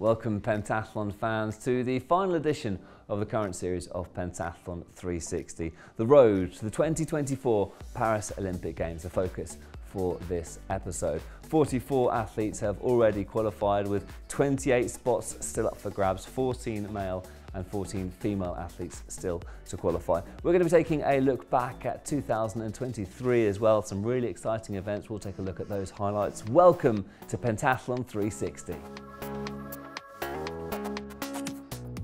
Welcome pentathlon fans to the final edition of the current series of Pentathlon 360, the road to the 2024 Paris Olympic Games, the focus for this episode. 44 athletes have already qualified with 28 spots still up for grabs, 14 male and 14 female athletes still to qualify. We're going to be taking a look back at 2023 as well, some really exciting events. We'll take a look at those highlights. Welcome to Pentathlon 360.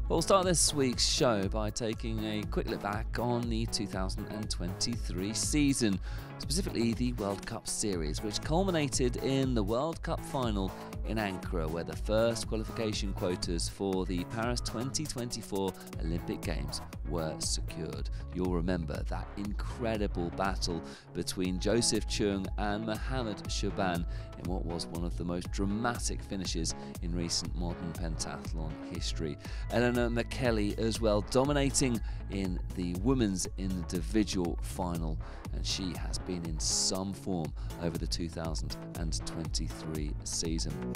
We'll start this week's show by taking a quick look back on the 2023 season, specifically the World Cup Series, which culminated in the World Cup final in Ankara, where the first qualification quotas for the Paris 2024 Olympic Games were secured. You'll remember that incredible battle between Joseph Choong and Mohanad Shaban in what was one of the most dramatic finishes in recent modern pentathlon history. Elena Micheli as well dominating in the women's individual final and she has been in some form over the 2023 season.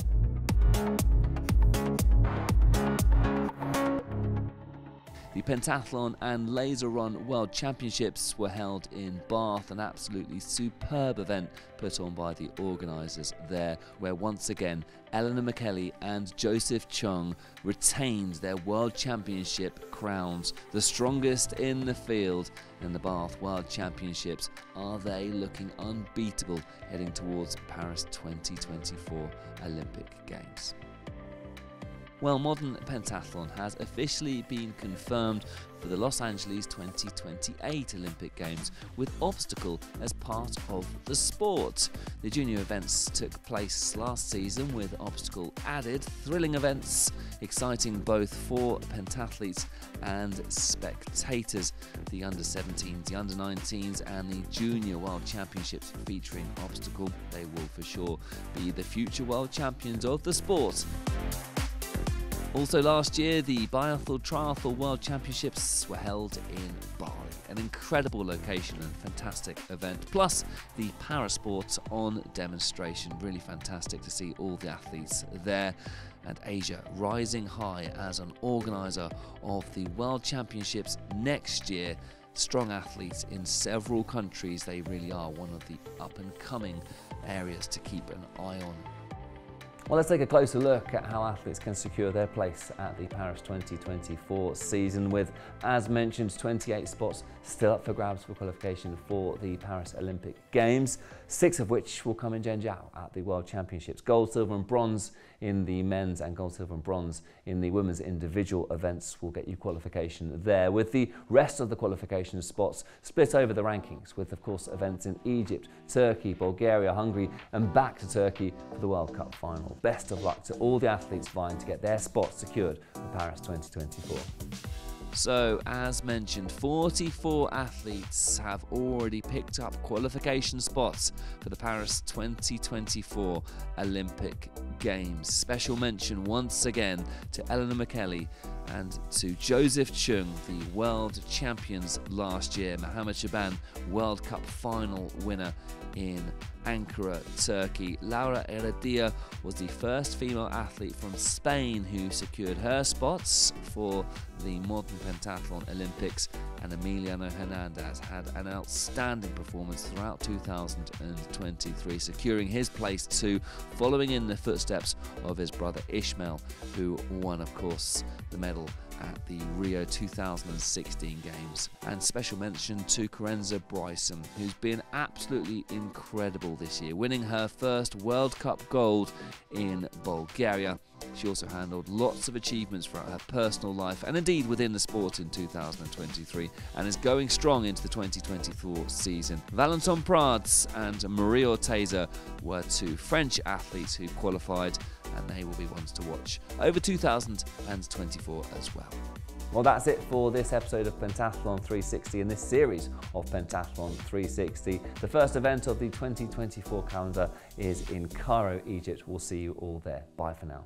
The Pentathlon and Laser Run World Championships were held in Bath, an absolutely superb event put on by the organisers there, where once again Elena Micheli and Joseph Choong retained their World Championship crowns, the strongest in the field in the Bath World Championships. Are they looking unbeatable heading towards Paris 2024 Olympic Games? Well, modern pentathlon has officially been confirmed for the Los Angeles 2028 Olympic Games, with obstacle as part of the sport. The junior events took place last season with obstacle added, thrilling events, exciting both for pentathletes and spectators. The under 17s, the under 19s, and the junior world championships featuring obstacle. They will for sure be the future world champions of the sport. Also last year, the Biathle Triathle World Championships were held in Bali, an incredible location and fantastic event. Plus, the Parasport on demonstration, really fantastic to see all the athletes there. And Asia rising high as an organiser of the World Championships next year strong athletes in several countries. They really are one of the up and coming areas to keep an eye on. Well, let's take a closer look at how athletes can secure their place at the Paris 2024 season with, as mentioned, 28 spots still up for grabs for qualification for the Paris Olympic Games, six of which will come in Zhengzhou at the World Championships. Gold, silver and bronze in the men's and gold, silver and bronze in the women's individual events will get you qualification there, with the rest of the qualification spots split over the rankings, with, of course, events in Egypt, Turkey, Bulgaria, Hungary and back to Turkey for the World Cup final best of luck to all the athletes vying to get their spots secured for Paris 2024. So, as mentioned, 44 athletes have already picked up qualification spots for the Paris 2024 Olympic Games. Special mention once again to Elena Micheli and to Joseph Choong, the world champions last year, Mohanad Shaban, World Cup final winner in Ankara, Turkey. Laura Heredia was the first female athlete from Spain who secured her spots for the modern pentathlon Olympics, and Emiliano Hernandez had an outstanding performance throughout 2023, securing his place too, following in the footsteps of his brother Ismael, who won, of course, the medal at the Rio 2016 Games. And special mention to Kerenza Bryson, who's been absolutely incredible this year, winning her first World Cup gold in Bulgaria. She also handled lots of achievements throughout her personal life and indeed within the sport in 2023 and is going strong into the 2024 season. Valentin Prades and Marie Oteiza were two French athletes who qualified and they will be ones to watch over 2024 as well. Well, that's it for this episode of Pentathlon 360 and this series of Pentathlon 360. The first event of the 2024 calendar is in Cairo, Egypt. We'll see you all there. Bye for now.